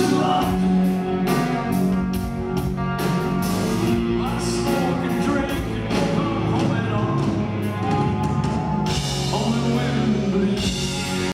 to love.